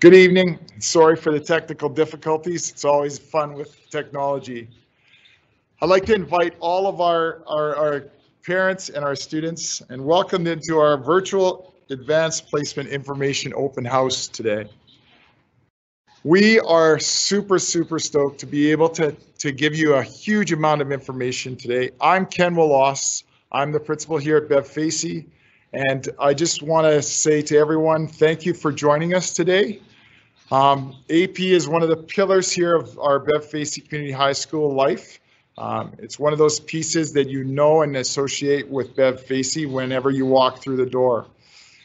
Good evening. Sorry for the technical difficulties. It's always fun with technology. I'd like to invite all of our, our, our parents and our students and welcome them to our virtual advanced placement information open house today. We are super, super stoked to be able to, to give you a huge amount of information today. I'm Ken Wallace. I'm the principal here at Bev Facey. And I just want to say to everyone, thank you for joining us today. Um, AP is one of the pillars here of our Bev Facey Community High School life. Um, it's one of those pieces that you know and associate with Bev Facey whenever you walk through the door.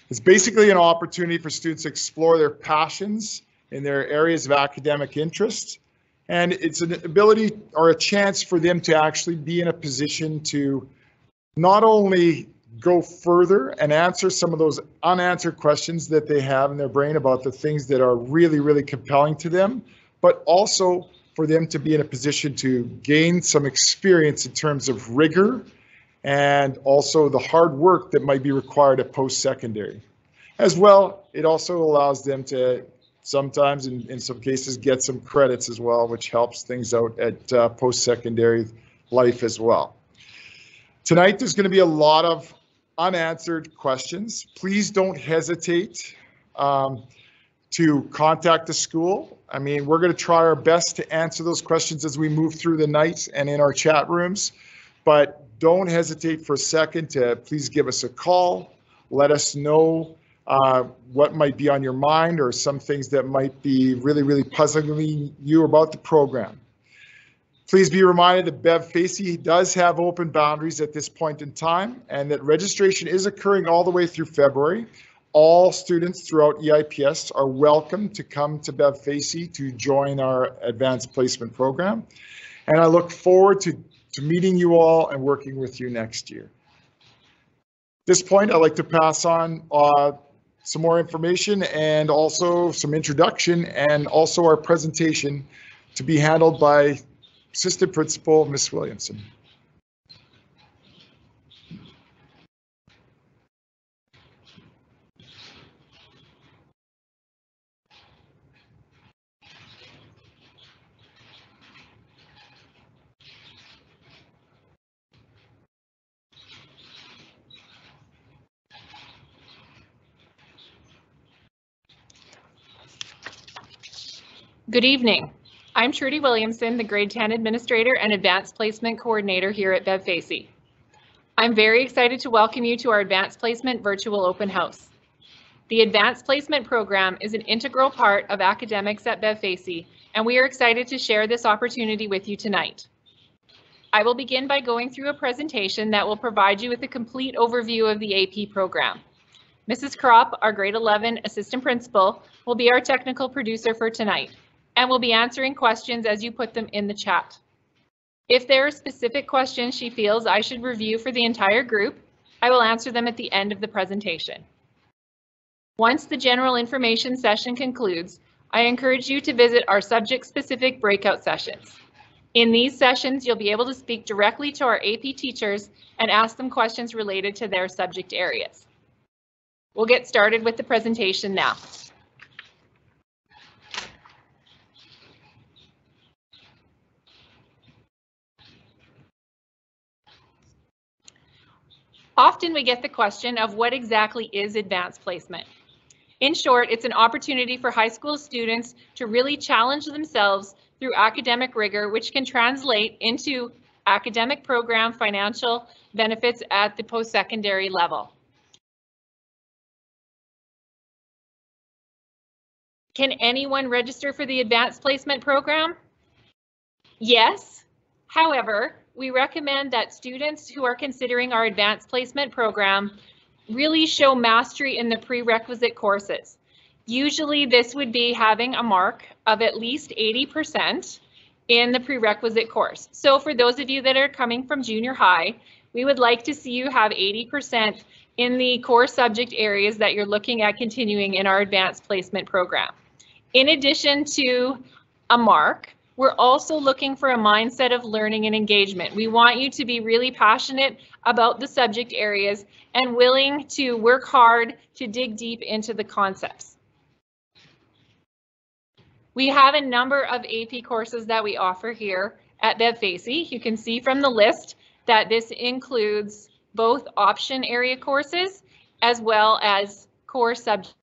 It's basically an opportunity for students to explore their passions in their areas of academic interest. And it's an ability or a chance for them to actually be in a position to not only go further and answer some of those unanswered questions that they have in their brain about the things that are really, really compelling to them, but also for them to be in a position to gain some experience in terms of rigor and also the hard work that might be required at post-secondary. As well, it also allows them to sometimes, in, in some cases, get some credits as well, which helps things out at uh, post-secondary life as well. Tonight, there's going to be a lot of unanswered questions. Please don't hesitate um, to contact the school. I mean, we're going to try our best to answer those questions as we move through the night and in our chat rooms, but don't hesitate for a second to please give us a call. Let us know uh, what might be on your mind or some things that might be really, really puzzling you about the program. Please be reminded that Bev Facey does have open boundaries at this point in time and that registration is occurring all the way through February. All students throughout EIPS are welcome to come to Bev Facey to join our advanced placement program. And I look forward to, to meeting you all and working with you next year. At this point, I'd like to pass on uh, some more information and also some introduction and also our presentation to be handled by Assistant Principal, Ms. Williamson. Good evening. I'm Trudy Williamson, the Grade 10 Administrator and Advanced Placement Coordinator here at Bev Facey. I'm very excited to welcome you to our Advanced Placement Virtual Open House. The Advanced Placement Program is an integral part of academics at Bev Facey, and we are excited to share this opportunity with you tonight. I will begin by going through a presentation that will provide you with a complete overview of the AP program. Mrs. Kropp, our grade 11 assistant principal, will be our technical producer for tonight and will be answering questions as you put them in the chat. If there are specific questions she feels I should review for the entire group, I will answer them at the end of the presentation. Once the general information session concludes, I encourage you to visit our subject-specific breakout sessions. In these sessions, you'll be able to speak directly to our AP teachers and ask them questions related to their subject areas. We'll get started with the presentation now. Often we get the question of what exactly is advanced placement. In short, it's an opportunity for high school students to really challenge themselves through academic rigor, which can translate into academic program financial benefits at the post-secondary level. Can anyone register for the advanced placement program? Yes. However, we recommend that students who are considering our advanced placement program really show mastery in the prerequisite courses. Usually this would be having a mark of at least 80% in the prerequisite course. So for those of you that are coming from junior high, we would like to see you have 80% in the core subject areas that you're looking at continuing in our advanced placement program. In addition to a mark, we're also looking for a mindset of learning and engagement. We want you to be really passionate about the subject areas and willing to work hard to dig deep into the concepts. We have a number of AP courses that we offer here at Bev Facey. You can see from the list that this includes both option area courses as well as core subject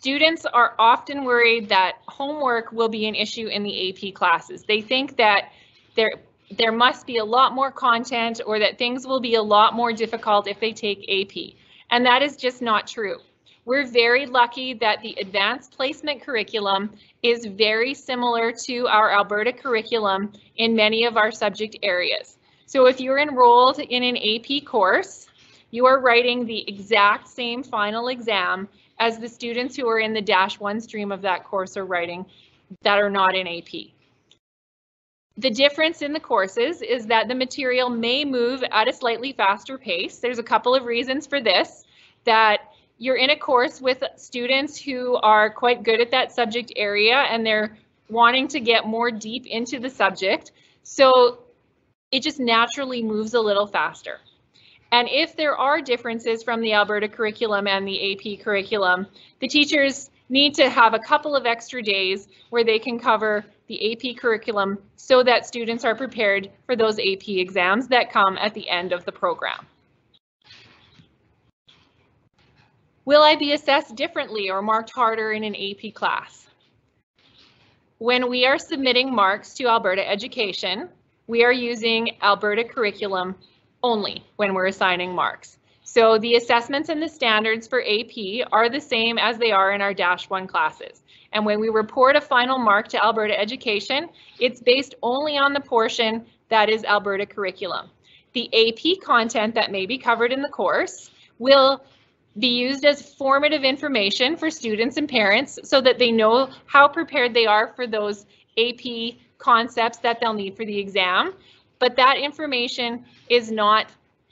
Students are often worried that homework will be an issue in the AP classes. They think that there, there must be a lot more content or that things will be a lot more difficult if they take AP. And that is just not true. We're very lucky that the advanced placement curriculum is very similar to our Alberta curriculum in many of our subject areas. So if you're enrolled in an AP course, you are writing the exact same final exam as the students who are in the Dash 1 stream of that course are writing that are not in AP. The difference in the courses is that the material may move at a slightly faster pace. There's a couple of reasons for this, that you're in a course with students who are quite good at that subject area and they're wanting to get more deep into the subject. So it just naturally moves a little faster. And if there are differences from the Alberta curriculum and the AP curriculum, the teachers need to have a couple of extra days where they can cover the AP curriculum so that students are prepared for those AP exams that come at the end of the program. Will I be assessed differently or marked harder in an AP class? When we are submitting marks to Alberta Education, we are using Alberta curriculum only when we're assigning marks. So the assessments and the standards for AP are the same as they are in our Dash 1 classes. And when we report a final mark to Alberta Education, it's based only on the portion that is Alberta curriculum. The AP content that may be covered in the course will be used as formative information for students and parents so that they know how prepared they are for those AP concepts that they'll need for the exam but that information is not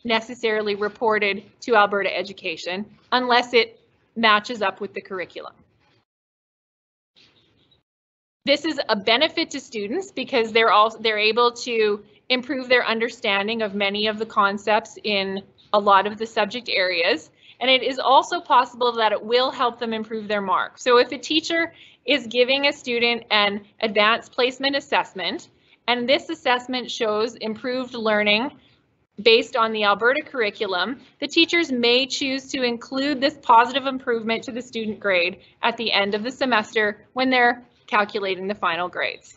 necessarily reported to Alberta Education unless it matches up with the curriculum. This is a benefit to students because they're all they're able to improve their understanding of many of the concepts in a lot of the subject areas. And it is also possible that it will help them improve their marks. So if a teacher is giving a student an advanced placement assessment, and this assessment shows improved learning based on the Alberta curriculum, the teachers may choose to include this positive improvement to the student grade at the end of the semester when they're calculating the final grades.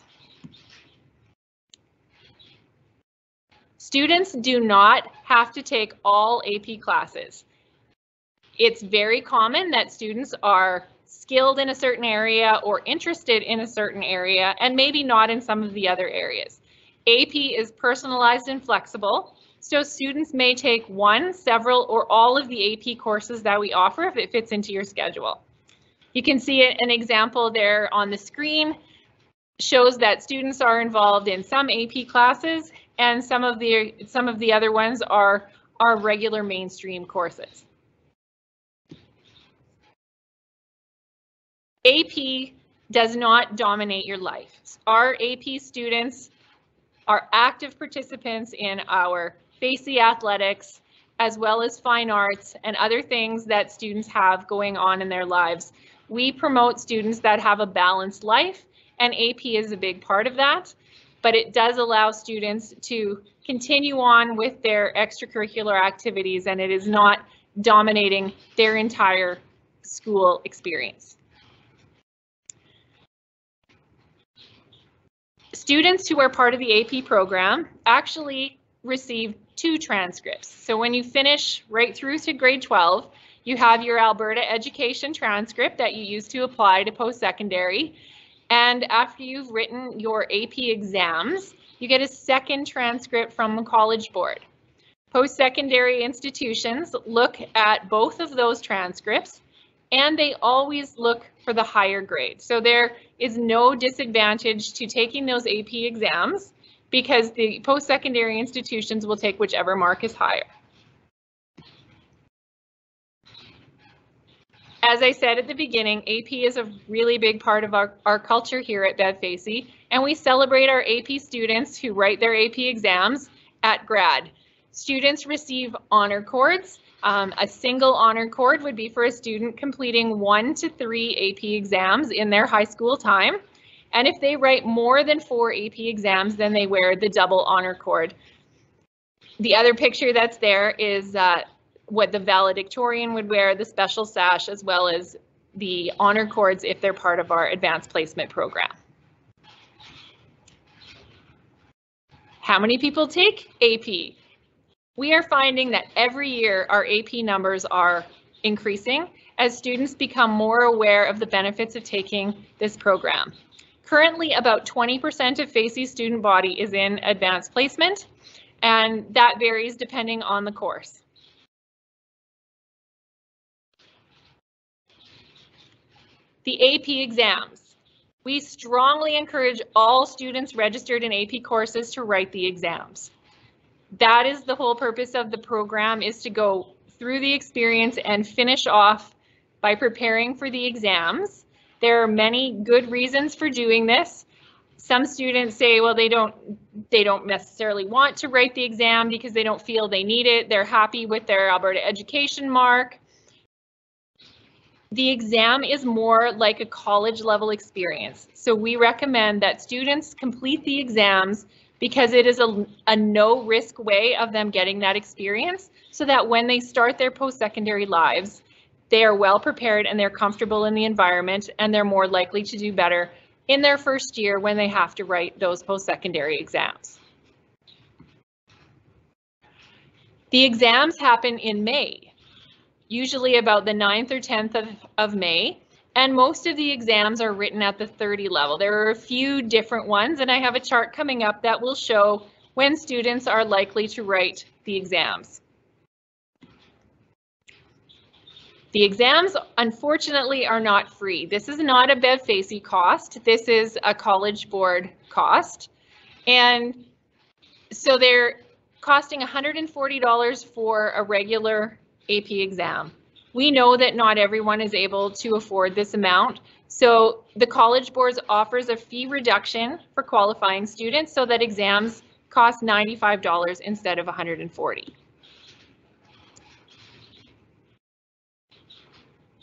Students do not have to take all AP classes. It's very common that students are skilled in a certain area or interested in a certain area and maybe not in some of the other areas. AP is personalized and flexible, so students may take one, several, or all of the AP courses that we offer if it fits into your schedule. You can see an example there on the screen shows that students are involved in some AP classes and some of the some of the other ones are are regular mainstream courses. AP does not dominate your life. Our AP students are active participants in our Facey athletics, as well as fine arts and other things that students have going on in their lives. We promote students that have a balanced life, and AP is a big part of that, but it does allow students to continue on with their extracurricular activities, and it is not dominating their entire school experience. Students who are part of the AP program actually receive two transcripts. So when you finish right through to grade 12, you have your Alberta education transcript that you use to apply to post-secondary. And after you've written your AP exams, you get a second transcript from the College Board. Post-secondary institutions look at both of those transcripts and they always look for the higher grade. So there is no disadvantage to taking those AP exams because the post-secondary institutions will take whichever mark is higher. As I said at the beginning, AP is a really big part of our, our culture here at Bev Facey, and we celebrate our AP students who write their AP exams at grad. Students receive honor cords Um, a single honor cord would be for a student completing one to three AP exams in their high school time. And if they write more than four AP exams, then they wear the double honor cord. The other picture that's there is uh, what the valedictorian would wear, the special sash, as well as the honor cords if they're part of our advanced placement program. How many people take AP? We are finding that every year our AP numbers are increasing as students become more aware of the benefits of taking this program. Currently, about 20% of Facey's student body is in advanced placement, and that varies depending on the course. The AP exams. We strongly encourage all students registered in AP courses to write the exams. That is the whole purpose of the program is to go through the experience and finish off by preparing for the exams. There are many good reasons for doing this. Some students say, well, they don't they don't necessarily want to write the exam because they don't feel they need it. They're happy with their Alberta education mark. The exam is more like a college level experience. So we recommend that students complete the exams because it is a, a no risk way of them getting that experience so that when they start their post-secondary lives, they are well prepared and they're comfortable in the environment and they're more likely to do better in their first year when they have to write those post-secondary exams. The exams happen in May usually about the 9th or 10th of, of May. And most of the exams are written at the 30 level. There are a few different ones, and I have a chart coming up that will show when students are likely to write the exams. The exams, unfortunately, are not free. This is not a Bev Facey cost. This is a College Board cost. And so they're costing $140 for a regular AP exam. We know that not everyone is able to afford this amount, so the College Board offers a fee reduction for qualifying students so that exams cost $95 instead of 140.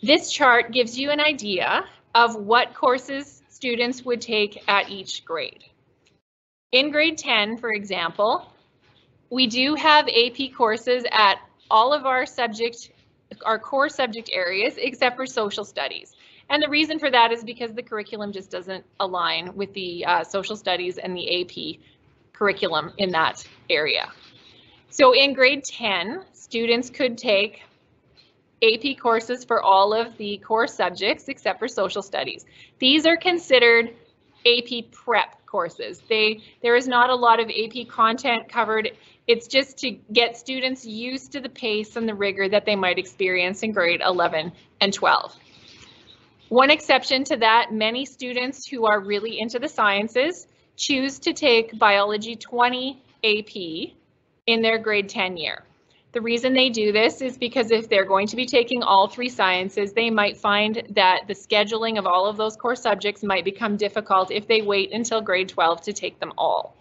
This chart gives you an idea of what courses students would take at each grade. In grade 10, for example, we do have AP courses at all of our subject, our core subject areas, except for social studies. And the reason for that is because the curriculum just doesn't align with the uh, social studies and the AP curriculum in that area. So in grade 10, students could take AP courses for all of the core subjects except for social studies. These are considered AP prep courses. They There is not a lot of AP content covered it's just to get students used to the pace and the rigor that they might experience in grade 11 and 12. One exception to that, many students who are really into the sciences choose to take Biology 20 AP in their grade 10 year. The reason they do this is because if they're going to be taking all three sciences, they might find that the scheduling of all of those core subjects might become difficult if they wait until grade 12 to take them all.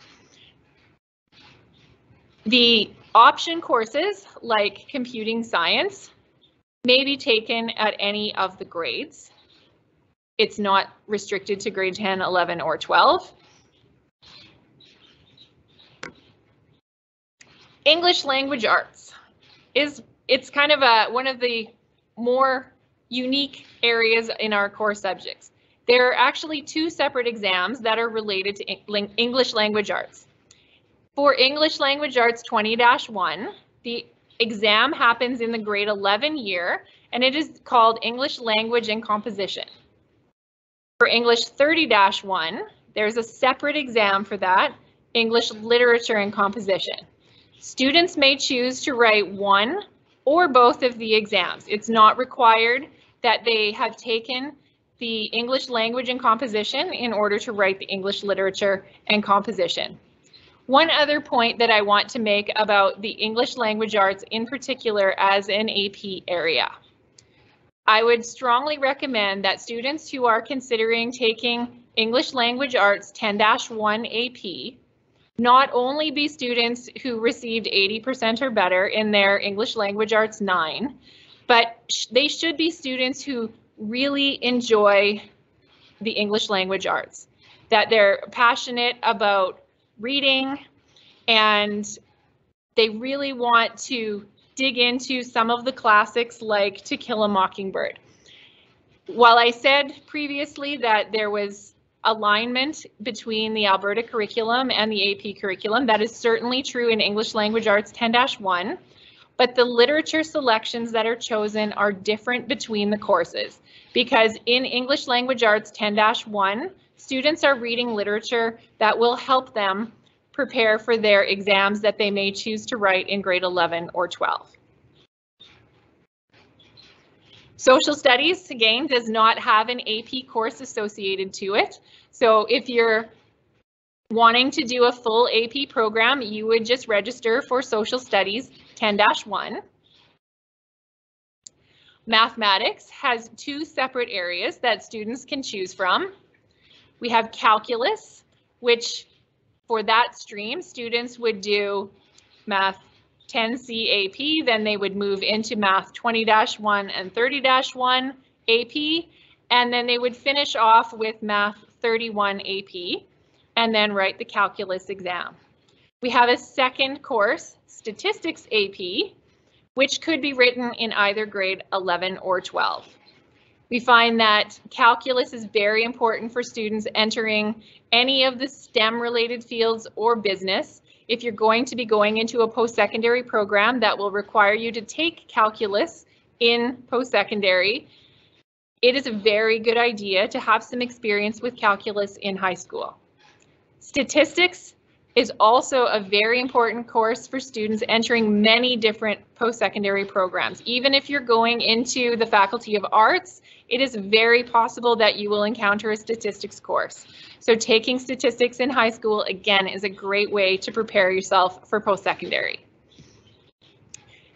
The option courses like computing science may be taken at any of the grades. It's not restricted to grade 10, 11, or 12. English language arts is it's kind of a one of the more unique areas in our core subjects. There are actually two separate exams that are related to English language arts. For English Language Arts 20-1, the exam happens in the grade 11 year, and it is called English Language and Composition. For English 30-1, there's a separate exam for that, English Literature and Composition. Students may choose to write one or both of the exams. It's not required that they have taken the English language and composition in order to write the English literature and composition. One other point that I want to make about the English language arts in particular as an AP area. I would strongly recommend that students who are considering taking English language arts 10-1 AP not only be students who received 80% or better in their English Language Arts 9, but sh they should be students who really enjoy the English Language Arts, that they're passionate about reading and they really want to dig into some of the classics like To Kill a Mockingbird. While I said previously that there was alignment between the Alberta curriculum and the AP curriculum, that is certainly true in English Language Arts 10-1, but the literature selections that are chosen are different between the courses because in English Language Arts 10-1, students are reading literature that will help them prepare for their exams that they may choose to write in grade 11 or 12. Social studies, again, does not have an AP course associated to it. So if you're wanting to do a full AP program, you would just register for social studies 10-1. Mathematics has two separate areas that students can choose from. We have calculus, which for that stream, students would do math 10C AP, then they would move into math 20-1 and 30-1 AP, and then they would finish off with math 31 AP, and then write the calculus exam. We have a second course, statistics AP, which could be written in either grade 11 or 12. We find that calculus is very important for students entering any of the STEM related fields or business. If you're going to be going into a post-secondary program that will require you to take calculus in post-secondary, it is a very good idea to have some experience with calculus in high school. Statistics is also a very important course for students entering many different post-secondary programs. Even if you're going into the Faculty of Arts, it is very possible that you will encounter a statistics course. So taking statistics in high school, again, is a great way to prepare yourself for post-secondary.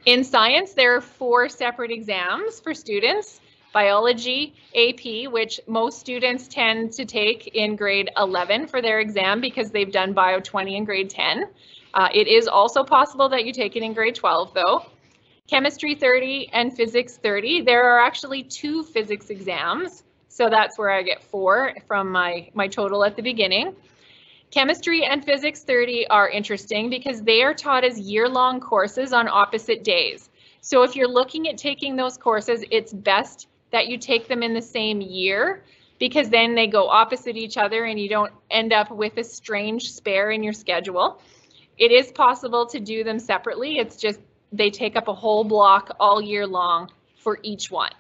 In science, there are four separate exams for students biology AP, which most students tend to take in grade 11 for their exam because they've done bio 20 in grade 10. Uh, it is also possible that you take it in grade 12 though. Chemistry 30 and physics 30. There are actually two physics exams. So that's where I get four from my, my total at the beginning. Chemistry and Physics 30 are interesting because they are taught as year-long courses on opposite days. So if you're looking at taking those courses, it's best that you take them in the same year because then they go opposite each other and you don't end up with a strange spare in your schedule. It is possible to do them separately. It's just they take up a whole block all year long for each one.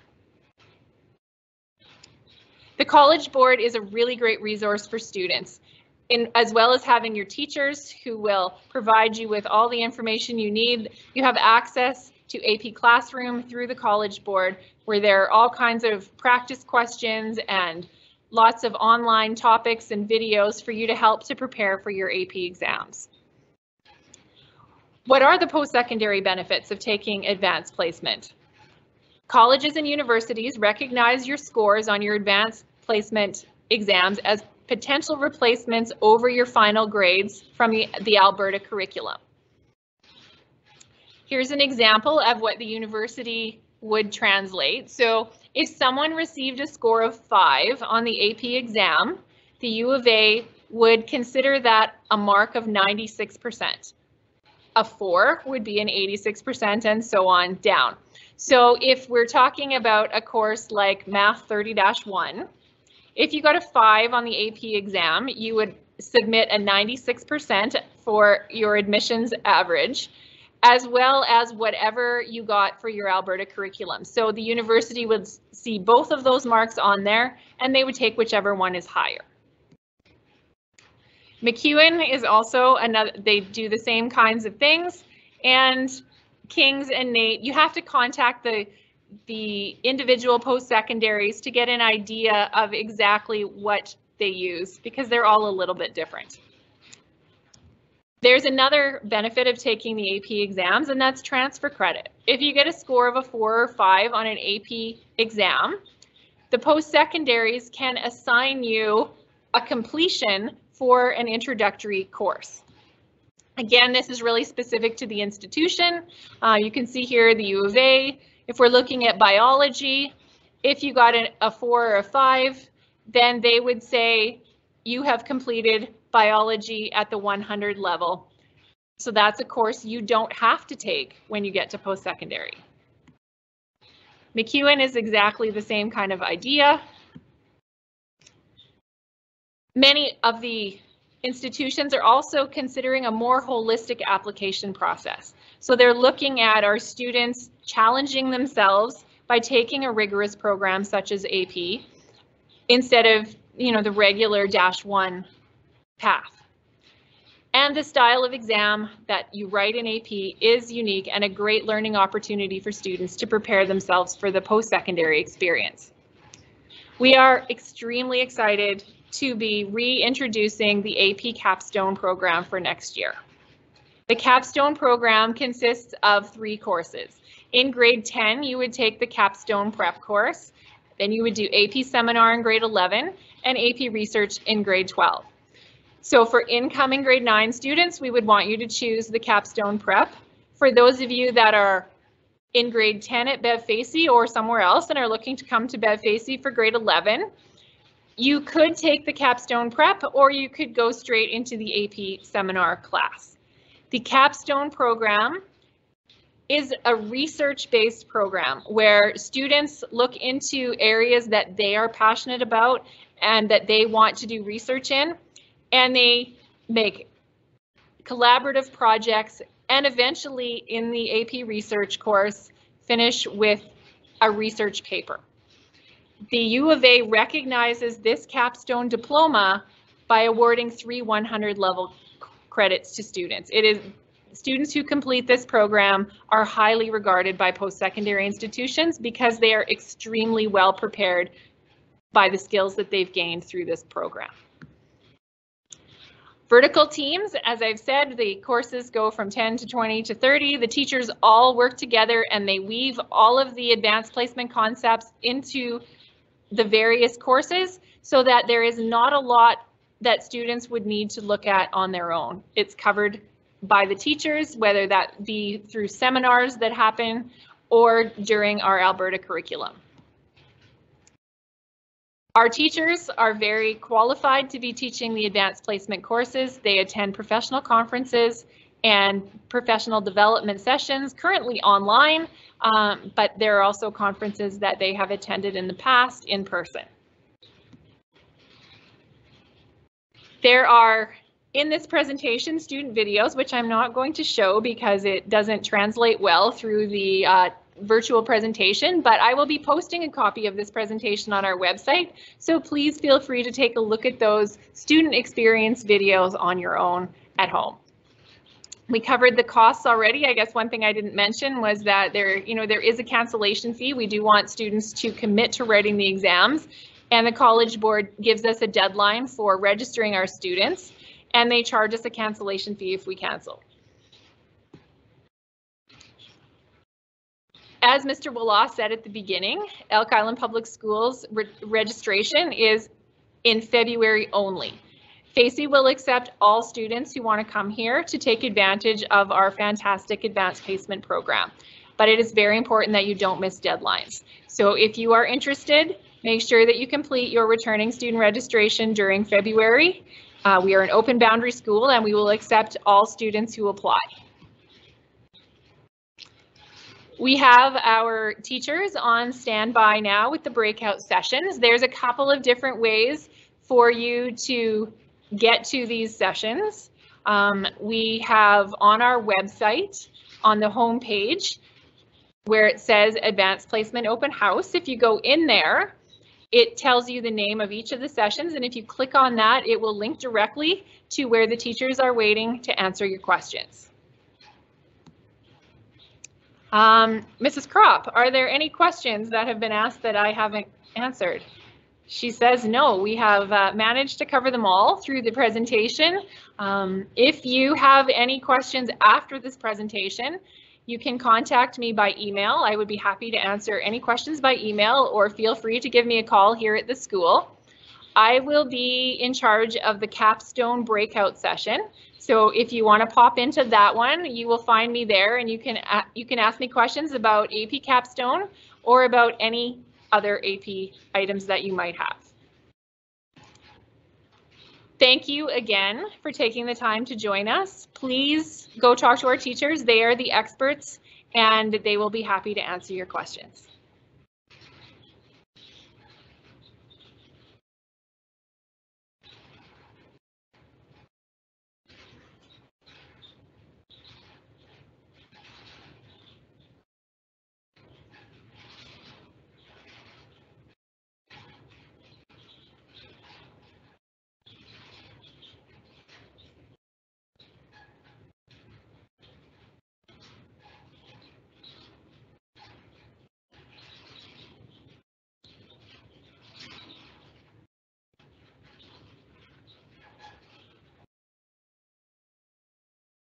The College Board is a really great resource for students. In, as well as having your teachers who will provide you with all the information you need. You have access to AP Classroom through the College Board where there are all kinds of practice questions and lots of online topics and videos for you to help to prepare for your AP exams. What are the post-secondary benefits of taking advanced placement? Colleges and universities recognize your scores on your advanced placement exams as potential replacements over your final grades from the, the Alberta curriculum. Here's an example of what the university would translate. So if someone received a score of five on the AP exam, the U of A would consider that a mark of 96%. A four would be an 86% and so on down. So if we're talking about a course like Math 30-1, if you got a five on the AP exam, you would submit a 96% for your admissions average as well as whatever you got for your Alberta curriculum. So the university would see both of those marks on there and they would take whichever one is higher. MacEwan is also another, they do the same kinds of things and Kings and NAIT, you have to contact the the individual post-secondaries to get an idea of exactly what they use because they're all a little bit different. There's another benefit of taking the AP exams, and that's transfer credit. If you get a score of a four or five on an AP exam, the post-secondaries can assign you a completion for an introductory course. Again, this is really specific to the institution. Uh, you can see here the U of A. If we're looking at biology, if you got a, a four or a five, then they would say you have completed biology at the 100 level. So that's a course you don't have to take when you get to post-secondary. MacEwan is exactly the same kind of idea. Many of the institutions are also considering a more holistic application process. So they're looking at our students challenging themselves by taking a rigorous program such as AP instead of, you know, the regular dash one path. And the style of exam that you write in AP is unique and a great learning opportunity for students to prepare themselves for the post-secondary experience. We are extremely excited to be reintroducing the AP Capstone program for next year. The Capstone program consists of three courses. In grade 10, you would take the Capstone Prep course, then you would do AP Seminar in grade 11 and AP Research in grade 12. So for incoming grade 9 students, we would want you to choose the Capstone Prep. For those of you that are in grade 10 at Bev Facey or somewhere else and are looking to come to Bev Facey for grade 11, you could take the capstone prep or you could go straight into the AP seminar class. The capstone program is a research-based program where students look into areas that they are passionate about and that they want to do research in, and they make collaborative projects and eventually in the AP research course finish with a research paper the U of A recognizes this capstone diploma by awarding three 100 level credits to students. It is students who complete this program are highly regarded by post-secondary institutions because they are extremely well prepared by the skills that they've gained through this program. Vertical teams, as I've said, the courses go from 10 to 20 to 30. The teachers all work together and they weave all of the advanced placement concepts into the various courses so that there is not a lot that students would need to look at on their own. It's covered by the teachers, whether that be through seminars that happen or during our Alberta curriculum. Our teachers are very qualified to be teaching the advanced placement courses. They attend professional conferences and professional development sessions currently online, um, but there are also conferences that they have attended in the past in person. There are in this presentation student videos, which I'm not going to show because it doesn't translate well through the uh, virtual presentation, but I will be posting a copy of this presentation on our website. So please feel free to take a look at those student experience videos on your own at home we covered the costs already. I guess one thing I didn't mention was that there, you know, there is a cancellation fee. We do want students to commit to writing the exams and the College Board gives us a deadline for registering our students and they charge us a cancellation fee if we cancel. As Mr. Walla said at the beginning, Elk Island Public Schools re registration is in February only. Facey will accept all students who want to come here to take advantage of our fantastic advanced placement program. But it is very important that you don't miss deadlines. So if you are interested, make sure that you complete your returning student registration during February. Uh, we are an open boundary school and we will accept all students who apply. We have our teachers on standby now with the breakout sessions. There's a couple of different ways for you to get to these sessions. Um, we have on our website, on the home page, where it says Advanced Placement Open House. If you go in there, it tells you the name of each of the sessions, and if you click on that, it will link directly to where the teachers are waiting to answer your questions. Um, Mrs. Kropp, are there any questions that have been asked that I haven't answered? She says, no, we have uh, managed to cover them all through the presentation. Um, if you have any questions after this presentation, you can contact me by email. I would be happy to answer any questions by email or feel free to give me a call here at the school. I will be in charge of the capstone breakout session. So if you want to pop into that one, you will find me there and you can a- you can ask me questions about AP capstone or about any other AP items that you might have. Thank you again for taking the time to join us. Please go talk to our teachers. They are the experts and they will be happy to answer your questions.